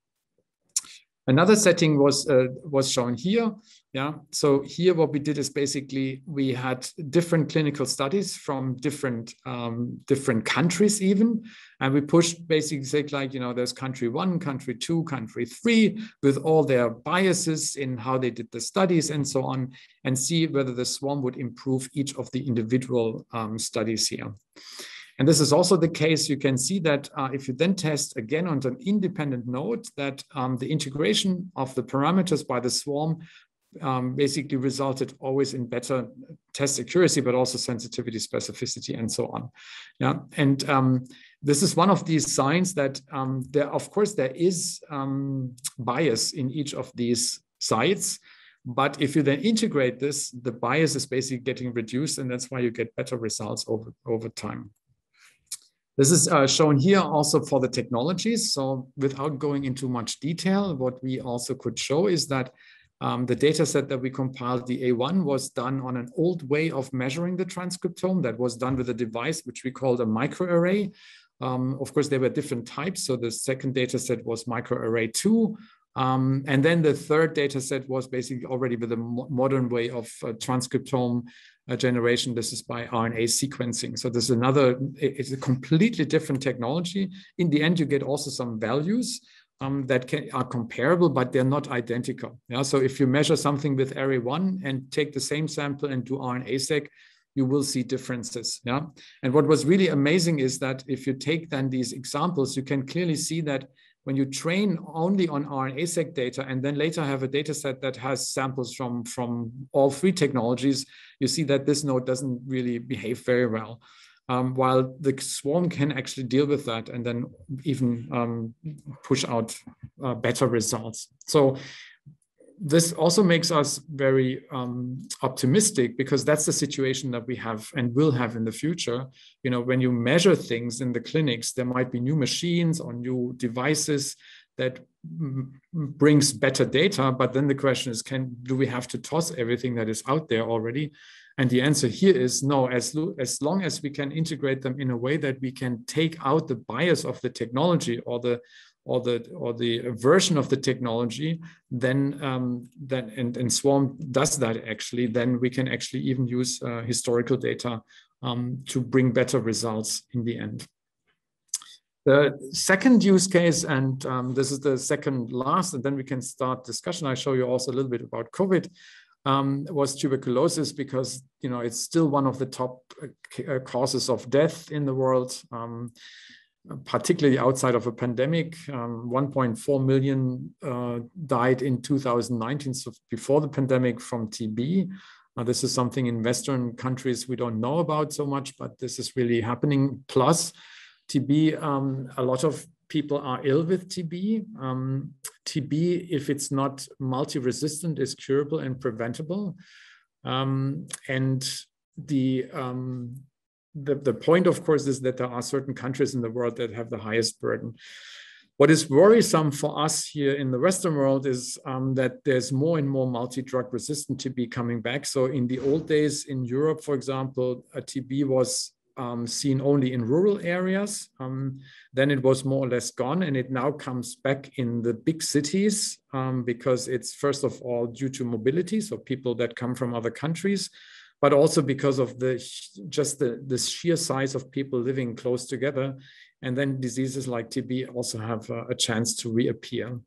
Another setting was uh, was shown here. Yeah. So here, what we did is basically we had different clinical studies from different um, different countries, even, and we pushed basically say like you know there's country one, country two, country three, with all their biases in how they did the studies and so on, and see whether the swarm would improve each of the individual um, studies here. And this is also the case. You can see that uh, if you then test again on an independent node, that um, the integration of the parameters by the swarm um, basically resulted always in better test accuracy, but also sensitivity, specificity, and so on. Yeah, and um, this is one of these signs that um, there, of course, there is um, bias in each of these sites. But if you then integrate this, the bias is basically getting reduced, and that's why you get better results over, over time. This is uh, shown here also for the technologies. So without going into much detail, what we also could show is that um, the data set that we compiled, the A1, was done on an old way of measuring the transcriptome that was done with a device which we called a microarray. Um, of course, there were different types. So the second data set was microarray 2. Um, and then the third data set was basically already with a modern way of uh, transcriptome generation. This is by RNA sequencing. So this is another, it's a completely different technology. In the end, you get also some values um, that can, are comparable, but they're not identical. Yeah. So if you measure something with array one and take the same sample and do RNA-seq, you will see differences. Yeah. And what was really amazing is that if you take then these examples, you can clearly see that when you train only on RNA-seq data and then later have a data set that has samples from, from all three technologies, you see that this node doesn't really behave very well um, while the swarm can actually deal with that and then even um, push out uh, better results. So this also makes us very um, optimistic because that's the situation that we have and will have in the future. You know, when you measure things in the clinics, there might be new machines or new devices that brings better data. But then the question is, can do we have to toss everything that is out there already? And the answer here is no, as, as long as we can integrate them in a way that we can take out the bias of the technology or the or the or the version of the technology, then um, then and, and Swarm does that actually, then we can actually even use uh, historical data um, to bring better results in the end. The second use case, and um, this is the second last, and then we can start discussion. I show you also a little bit about COVID um, was tuberculosis because you know it's still one of the top uh, uh causes of death in the world, um, particularly outside of a pandemic. Um, 1.4 million uh, died in 2019, so before the pandemic, from TB. Uh, this is something in Western countries we don't know about so much, but this is really happening. Plus, TB, um, a lot of people are ill with TB. Um, TB, if it's not multi-resistant, is curable and preventable. Um, and the, um, the, the point, of course, is that there are certain countries in the world that have the highest burden. What is worrisome for us here in the Western world is um, that there's more and more multi-drug resistant TB coming back. So in the old days in Europe, for example, a TB was um, seen only in rural areas. Um, then it was more or less gone, and it now comes back in the big cities um, because it's first of all due to mobility, so people that come from other countries, but also because of the just the, the sheer size of people living close together. And then diseases like TB also have a, a chance to reappear.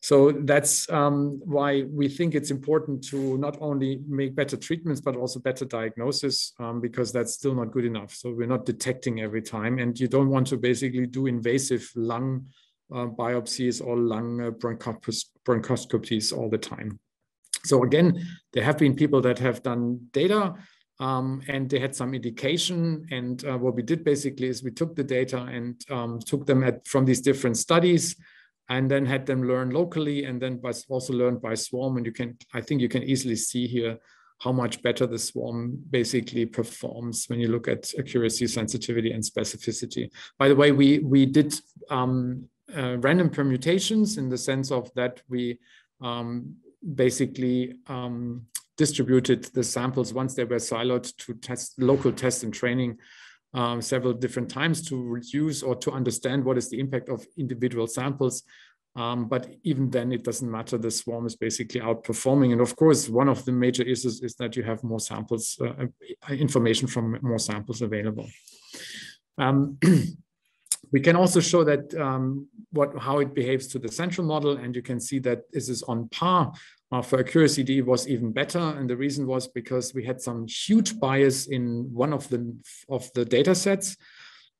So that's um, why we think it's important to not only make better treatments, but also better diagnosis, um, because that's still not good enough. So we're not detecting every time. And you don't want to basically do invasive lung uh, biopsies or lung uh, bronchoscopies all the time. So again, there have been people that have done data um, and they had some indication. And uh, what we did basically is we took the data and um, took them at, from these different studies and then had them learn locally and then also learned by swarm and you can i think you can easily see here how much better the swarm basically performs when you look at accuracy sensitivity and specificity by the way we we did um, uh, random permutations in the sense of that we um, basically um, distributed the samples once they were siloed to test local test and training um, several different times to reduce or to understand what is the impact of individual samples. Um, but even then, it doesn't matter. The swarm is basically outperforming. And of course, one of the major issues is that you have more samples, uh, uh information from more samples available. Um, we can also show that um, what how it behaves to the central model, and you can see that this is on par for accuracy D was even better. And the reason was because we had some huge bias in one of the of the data sets.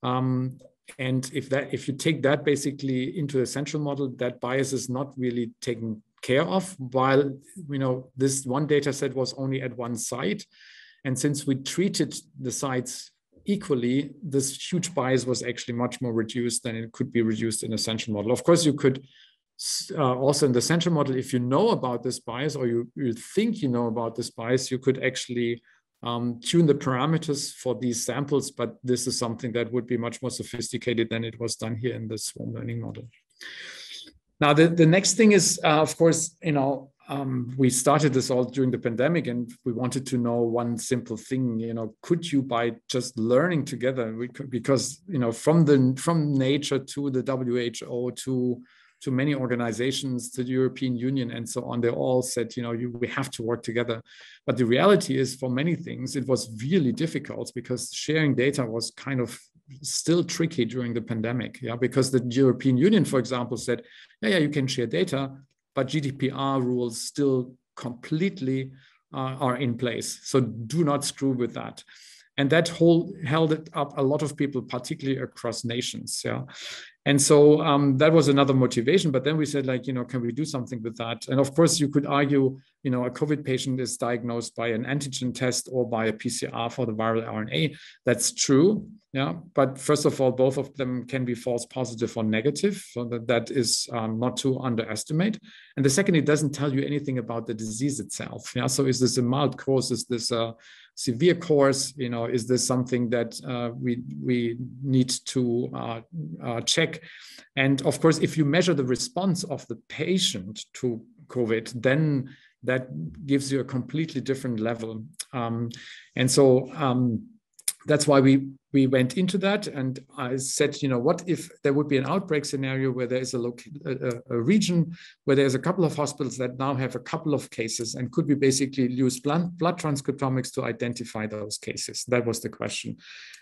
Um, and if that if you take that basically into a central model, that bias is not really taken care of, while you know this one data set was only at one site. And since we treated the sites equally, this huge bias was actually much more reduced than it could be reduced in a central model. Of course, you could uh, also in the central model, if you know about this bias or you, you think you know about this bias, you could actually um, tune the parameters for these samples, but this is something that would be much more sophisticated than it was done here in the swarm learning model. Now, the, the next thing is, uh, of course, you know, um, we started this all during the pandemic and we wanted to know one simple thing, you know, could you by just learning together, could, because, you know, from the, from nature to the WHO to to many organizations, to the European Union, and so on. They all said, you know, you, we have to work together. But the reality is, for many things, it was really difficult because sharing data was kind of still tricky during the pandemic. Yeah, because the European Union, for example, said, yeah, yeah, you can share data, but GDPR rules still completely uh, are in place. So do not screw with that and that whole held it up a lot of people particularly across nations yeah and so um, that was another motivation but then we said like you know can we do something with that? And of course you could argue you know a covid patient is diagnosed by an antigen test or by a pcr for the viral rna that's true yeah but first of all both of them can be false positive or negative so that that is um, not to underestimate. And the second it doesn't tell you anything about the disease itself yeah so is this a mild course? Is this a severe course you know is this something that uh, we we need to uh, uh, check? And of course if you measure the response of the patient to covid then that gives you a completely different level. Um, and so um, that's why we we went into that and I said, you know, what if there would be an outbreak scenario where there is a, a, a, region where there's a couple of hospitals that now have a couple of cases and could we basically use blood, blood transcriptomics to identify those cases? That was the question.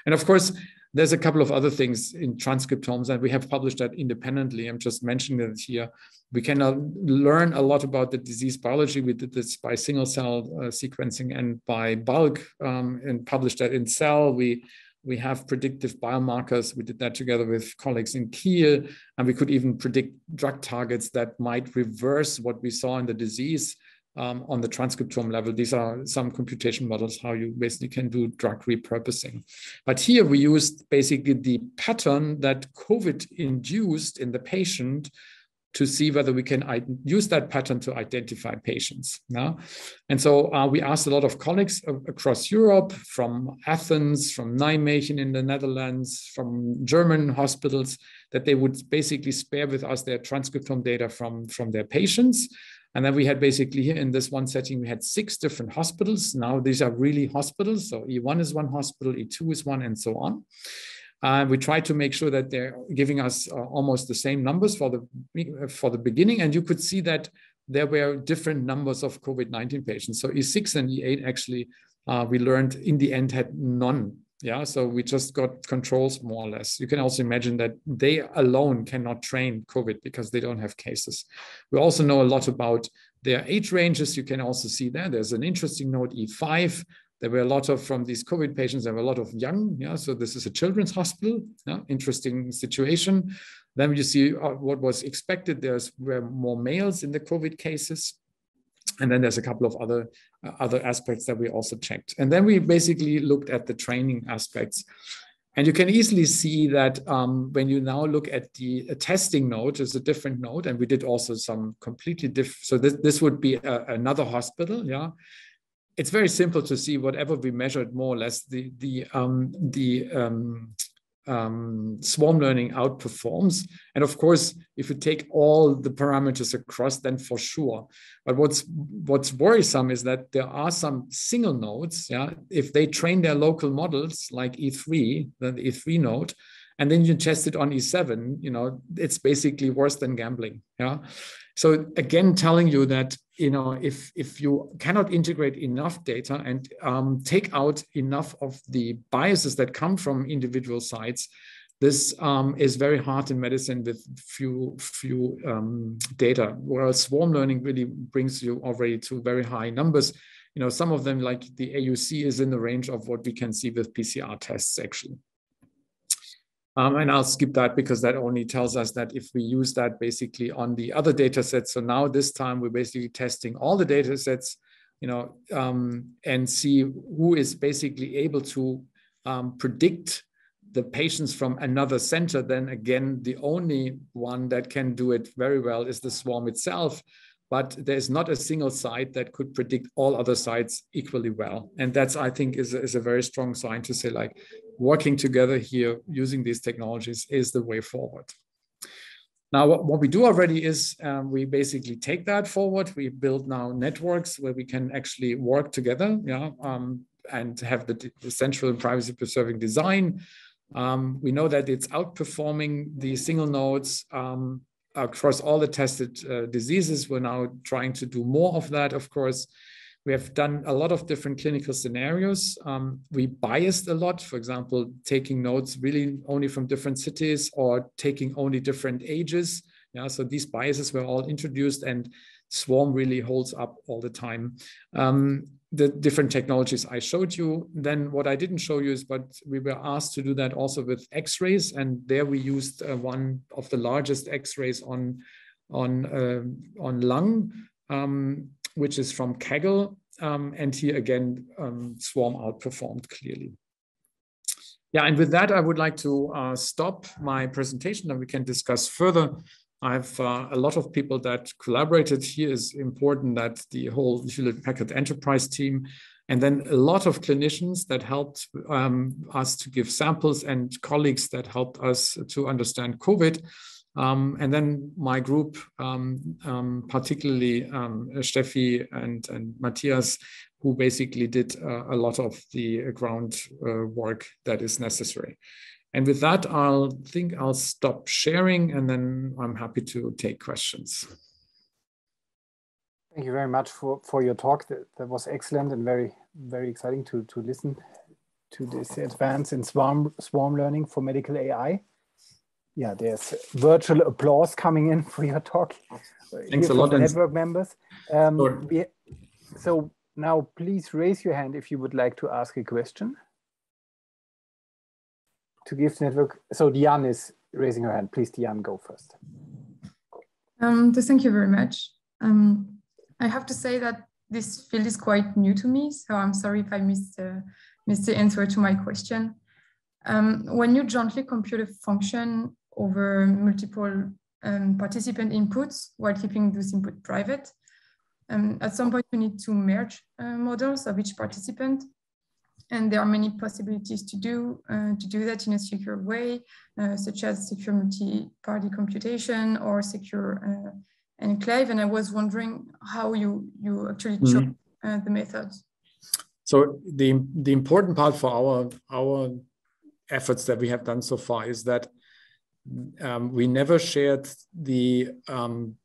And of course, there's a couple of other things in transcriptomes and we have published that independently. I'm just mentioning it here. We can uh, learn a lot about the disease biology. We did this by single cell uh, sequencing and by bulk um, and published that in Cell. We we have predictive biomarkers. We did that together with colleagues in Kiel, and we could even predict drug targets that might reverse what we saw in the disease um, on the transcriptome level. These are some computation models, how you basically can do drug repurposing. But here we used basically the pattern that COVID induced in the patient to see whether we can use that pattern to identify patients. Yeah? And so uh, we asked a lot of colleagues across Europe, from Athens, from Nijmegen in the Netherlands, from German hospitals, that they would basically spare with us their transcriptome data from, from their patients. And then we had basically here in this one setting, we had six different hospitals. Now these are really hospitals. So E1 is one hospital, E2 is one, and so on. Uh, we try to make sure that they're giving us uh, almost the same numbers for the for the beginning, and you could see that there were different numbers of COVID-19 patients. So E6 and E8 actually, uh, we learned in the end had none. Yeah, so we just got controls more or less. You can also imagine that they alone cannot train COVID because they don't have cases. We also know a lot about their age ranges. You can also see there. There's an interesting note E5 there were a lot of from these COVID patients. There were a lot of young. Yeah, so this is a children's hospital. Yeah, interesting situation. Then you see uh, what was expected. There's were more males in the COVID cases, and then there's a couple of other uh, other aspects that we also checked. And then we basically looked at the training aspects. And you can easily see that um, when you now look at the testing node, is a different node, and we did also some completely different. So this, this would be a, another hospital, yeah it's very simple to see whatever we measured more or less the the um, the um, um, swarm learning outperforms. And of course, if you take all the parameters across, then for sure. But what's what's worrisome is that there are some single nodes. Yeah, if they train their local models like E3, then the E3 node, and then you test it on E7, you know, it's basically worse than gambling. Yeah. So again, telling you that you know if if you cannot integrate enough data and um, take out enough of the biases that come from individual sites, this um, is very hard in medicine with few few um, data. Whereas swarm learning really brings you already to very high numbers. You know, some of them like the AUC is in the range of what we can see with PCR tests actually. Um, and I'll skip that because that only tells us that if we use that basically on the other data sets. So now this time we're basically testing all the data sets, you know, um, and see who is basically able to um, predict the patients from another center. Then again, the only one that can do it very well is the swarm itself. but there's not a single site that could predict all other sites equally well. And that's, I think, is is a very strong sign to say like working together here using these technologies is the way forward. Now, what, what we do already is um, we basically take that forward. We build now networks where we can actually work together, yeah, um, and have the, the central and privacy preserving design. Um, we know that it's outperforming the single nodes um, across all the tested uh, diseases. We're now trying to do more of that, of course. We have done a lot of different clinical scenarios. Um, we biased a lot, for example, taking notes really only from different cities or taking only different ages. Yeah, so these biases were all introduced and Swarm really holds up all the time. Um, the different technologies I showed you. Then what I didn't show you is, but we were asked to do that also with X-rays, and there we used uh, one of the largest X-rays on on uh, on lung, um, which is from Kaggle, um, and here again, um, Swarm outperformed clearly. Yeah, and with that, I would like to uh, stop my presentation, and we can discuss further. I have uh, a lot of people that collaborated here. Is important that the whole Hewlett Packard enterprise team, and then a lot of clinicians that helped um, us to give samples and colleagues that helped us to understand COVID. Um, and then my group, um, um particularly um, Steffi and, and Matthias, who basically did uh, a lot of the ground uh, work that is necessary. And with that, I'll think I'll stop sharing and then I'm happy to take questions. Thank you very much for, for your talk. That, that was excellent and very, very exciting to, to listen to this advance in swarm, swarm learning for medical AI. Yeah, there's virtual applause coming in for your talk. Thanks a lot. Network members. Um, sure. we, so now please raise your hand if you would like to ask a question to give the network. So Diane is raising her hand. Please, Diane, go first. Um, thank you very much. Um, I have to say that this field is quite new to me, so I'm sorry if I missed, uh, missed the answer to my question. Um, when you jointly compute a function over multiple um, participant inputs while keeping those input private, um, at some point you need to merge uh, models of each participant and there are many possibilities to do uh, to do that in a secure way, uh, such as secure multi-party computation or secure uh, enclave. And I was wondering how you you actually mm -hmm. chose the methods. So the the important part for our our efforts that we have done so far is that um, we never shared the um,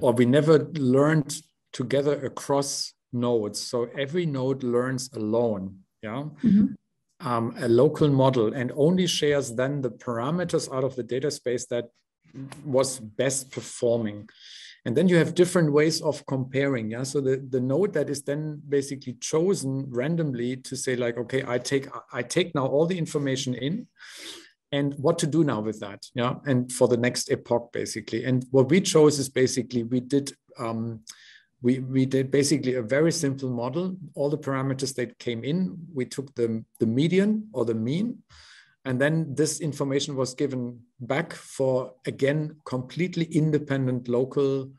or we never learned together across nodes. So every node learns alone yeah, mm-hmm. um, a local model and only shares then the parameters out of the data space that was best performing. And then you have different ways of comparing. Yeah. So the, the node that is then basically chosen randomly to say, like, okay, I take I take now all the information in and what to do now with that. Yeah. And for the next epoch, basically. And what we chose is basically we did um, we, we did basically a very simple model. All the parameters that came in, we took the, the median or the mean, and then this information was given back for, again, completely independent local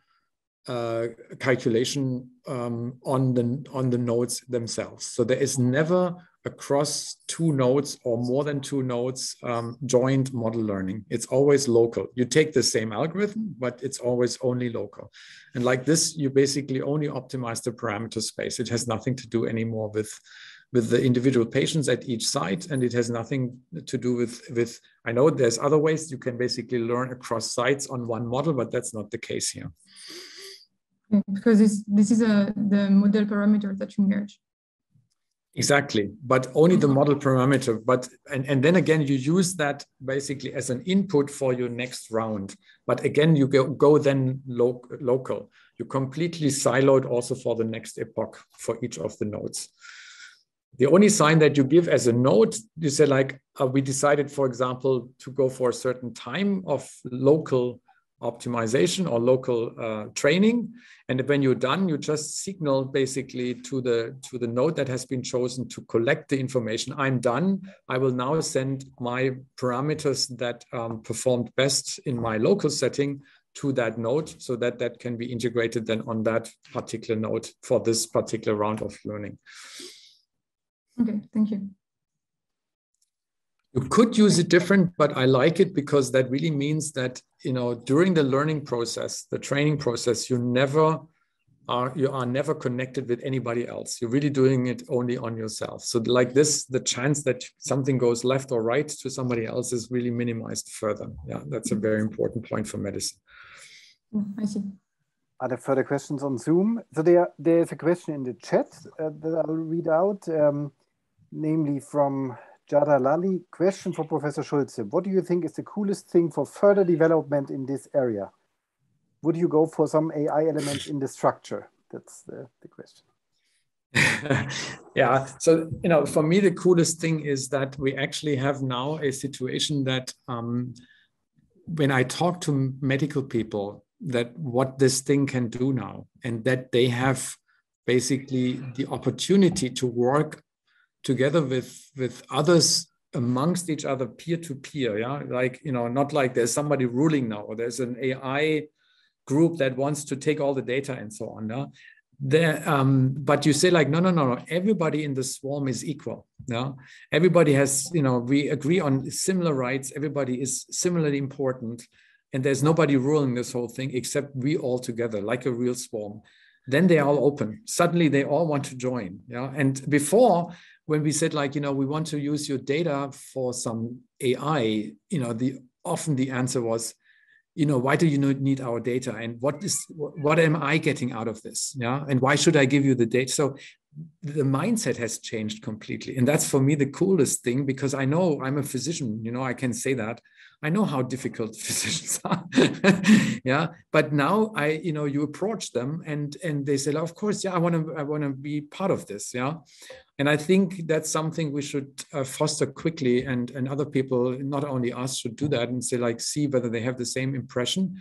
uh, calculation um, on, the, on the nodes themselves. So there is never across two nodes or more than two nodes um, joined model learning. It's always local. You take the same algorithm, but it's always only local. And like this, you basically only optimize the parameter space. It has nothing to do anymore with with the individual patients at each site and it has nothing to do with with i know there's other ways you can basically learn across sites on one model but that's not the case here because this this is a the model parameter that you merge Exactly, but only the model parameter. But and, and then again, you use that basically as an input for your next round. But again, you go, go then lo local. You completely siloed also for the next epoch for each of the nodes. The only sign that you give as a node, you say like, uh, we decided, for example, to go for a certain time of local optimization or local uh, training. And when you're done, you just signal basically to the to the node that has been chosen to collect the information. I'm done. I will now send my parameters that um, performed best in my local setting to that node so that that can be integrated then on that particular node for this particular round of learning. Okay, thank you. You could use it different, but I like it because that really means that, you know, during the learning process, the training process, you never are you are never connected with anybody else. You're really doing it only on yourself. So like this the chance that something goes left or right to somebody else is really minimized further. Yeah that's a very important point for medicine. I see. Are there further questions on zoom? So there there's a question in the chat uh, that i'll read out um, namely from Jada Lali, question for Professor Schultze. What do you think is the coolest thing for further development in this area? would you go for some AI elements in the structure? That's the, the question. yeah. So, you know, for me, the coolest thing is that we actually have now a situation that um, when I talk to medical people, that what this thing can do now, and that they have basically the opportunity to work together with with others amongst each other peer to peer yeah like you know not like there's somebody ruling now or there's an ai group that wants to take all the data and so on. No? There, um, but you say like no no no no everybody in the swarm is equal no everybody has you know we agree on similar rights everybody is similarly important and there's nobody ruling this whole thing except we all together like a real swarm then they all open suddenly they all want to join yeah and before when we said like you know we want to use your data for some ai you know the often the answer was you know why do you need our data? And what is what am i getting out of this? Yeah. And why should i give you the data? So the mindset has changed completely. And that's for me the coolest thing because i know i'm a physician you know i can say that. I know how difficult physicians are. Yeah. But now i you know you approach them and and they say of course yeah i want to i want to be part of this. Yeah and i think that's something we should uh, foster quickly and and other people not only us should do that and say like see whether they have the same impression.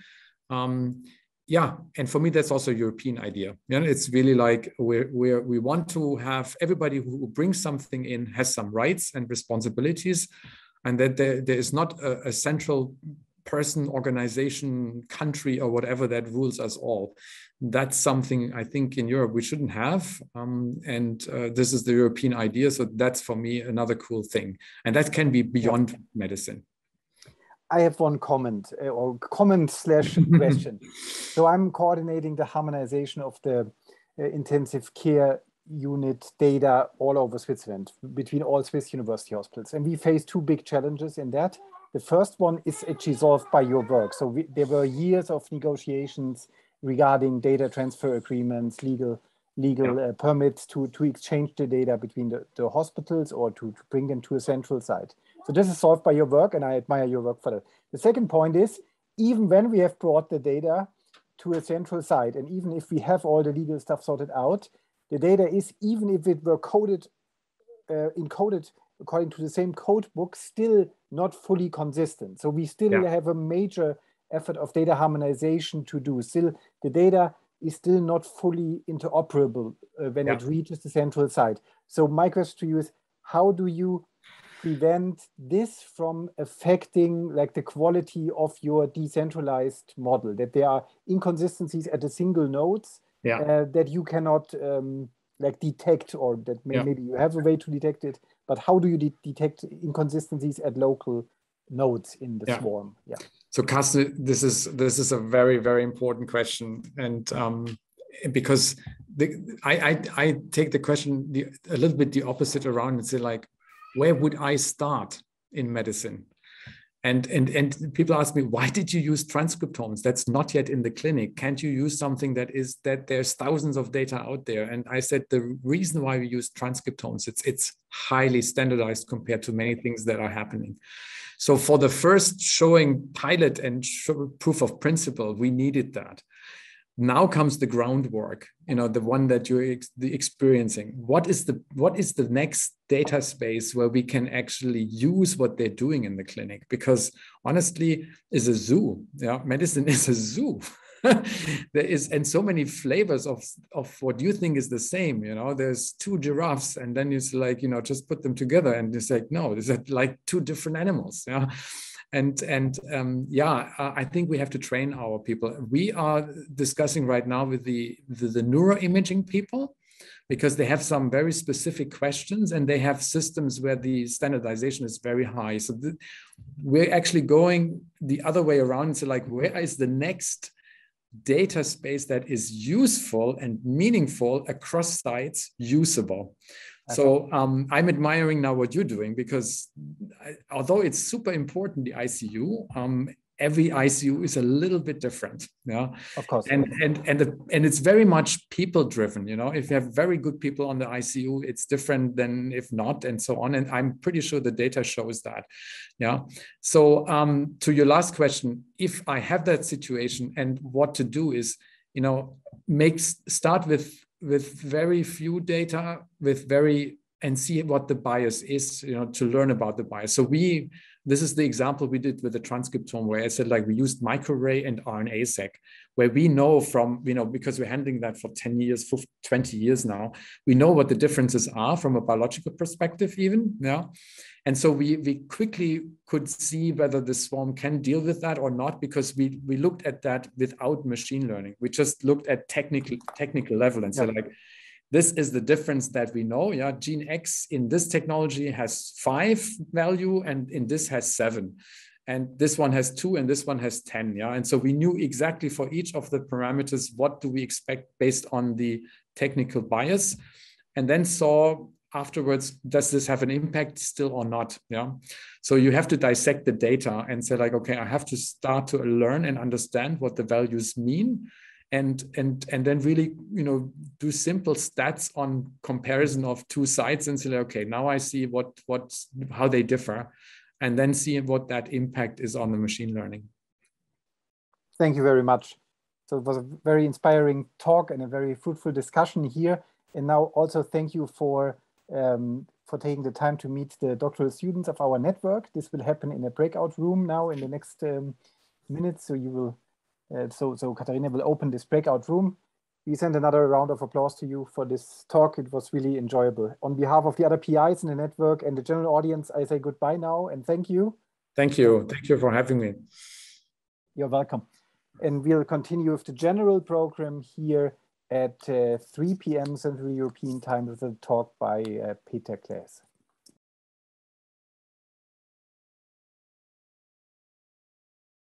Um, yeah and for me that's also a european idea. Know, it's really like we're we want to have everybody who brings something in has some rights and responsibilities and that there, there is not a, a central person organization country or whatever that rules us all that's something I think in Europe we shouldn't have. Um, and uh, this is the European idea. So that's for me another cool thing. And that can be beyond yeah. medicine. I have one comment uh, or comment slash question. so I'm coordinating the harmonization of the uh, intensive care unit data all over Switzerland between all Swiss university hospitals. And we face two big challenges in that. The first one is actually solved by your work. So we, there were years of negotiations regarding data transfer agreements, legal legal yeah. uh, permits to, to exchange the data between the, the hospitals or to, to bring them to a central site. So this is solved by your work and I admire your work for that. The second point is, even when we have brought the data to a central site, and even if we have all the legal stuff sorted out, the data is, even if it were coded, uh, encoded according to the same code book, still not fully consistent. So we still yeah. have a major effort of data harmonization to do. Still, the data is still not fully interoperable uh, when yeah. it reaches the central site. So my question to you is, how do you prevent this from affecting like the quality of your decentralized model, that there are inconsistencies at the single nodes yeah. uh, that you cannot um, like detect or that may, yeah. maybe you have a way to detect it, but how do you de detect inconsistencies at local nodes in the swarm? Yeah. So, Karsten, this is this is a very very important question, and um, because the, I, I, I take the question the, a little bit the opposite around and say like, where would I start in medicine? And, and, and people ask me, why did you use transcriptomes? That's not yet in the clinic. Can't you use something that is that there's thousands of data out there? And I said the reason why we use transcriptomes, it's it's highly standardized compared to many things that are happening. So for the first showing pilot and proof of principle, we needed that. Now comes the groundwork, you know, the one that you're ex experiencing. What is the what is the next data space where we can actually use what they're doing in the clinic? Because honestly, is a zoo. Yeah, medicine is a zoo. there is and so many flavors of of what you think is the same you know there's two giraffes and then it's like you know just put them together and it's like no is it's like two different animals yeah and and um, yeah, I think we have to train our people. We are discussing right now with the the, the neuroimaging people because they have some very specific questions and they have systems where the standardization is very high. So the, we're actually going the other way around. So like, where is the next data space that is useful and meaningful across sites usable? So um, I'm admiring now what you're doing because I, although it's super important, the ICU, um, every ICU is a little bit different. Yeah, of course. And and and the, and it's very much people driven. You know, if you have very good people on the ICU, it's different than if not, and so on. And I'm pretty sure the data shows that. Yeah. So um, to your last question, if I have that situation and what to do is, you know, make start with with very few data, with very and see what the bias is, you know, to learn about the bias. So we, this is the example we did with the transcriptome where I said like we used microarray and RNA-seq, where we know from, you know, because we're handling that for 10 years, 20 years now, we know what the differences are from a biological perspective even, yeah. And so we, we quickly could see whether the swarm can deal with that or not, because we, we looked at that without machine learning. We just looked at technical technical level and said like, this is the difference that we know. Yeah, gene X in this technology has five value and in this has seven. And this one has two and this one has 10. Yeah. And so we knew exactly for each of the parameters, what do we expect based on the technical bias? And then saw afterwards does this have an impact still or not yeah so you have to dissect the data and say like okay i have to start to learn and understand what the values mean and and and then really you know do simple stats on comparison of two sites and say okay now i see what what how they differ and then see what that impact is on the machine learning thank you very much so it was a very inspiring talk and a very fruitful discussion here and now also thank you for um, for taking the time to meet the doctoral students of our network. This will happen in a breakout room now in the next um, minutes. So you will, uh, so, so Katharina will open this breakout room. We send another round of applause to you for this talk. It was really enjoyable. On behalf of the other PIs in the network and the general audience, I say goodbye now and thank you. Thank you. Thank you for having me. You're welcome. And we'll continue with the general program here at uh, 3 p.m. Central European Time with a talk by uh, Peter Klaes.